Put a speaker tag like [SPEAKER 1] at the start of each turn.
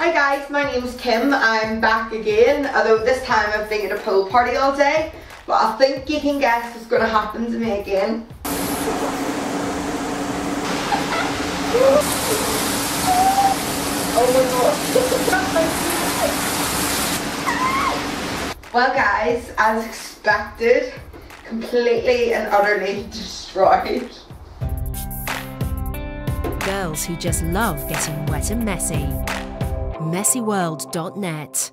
[SPEAKER 1] Hi guys, my name is Kim. I'm back again, although this time I've been at a pool party all day. But I think you can guess what's going to happen to me again. oh my god. well guys, as expected, completely and utterly destroyed.
[SPEAKER 2] Girls who just love getting wet and messy. messyworld.net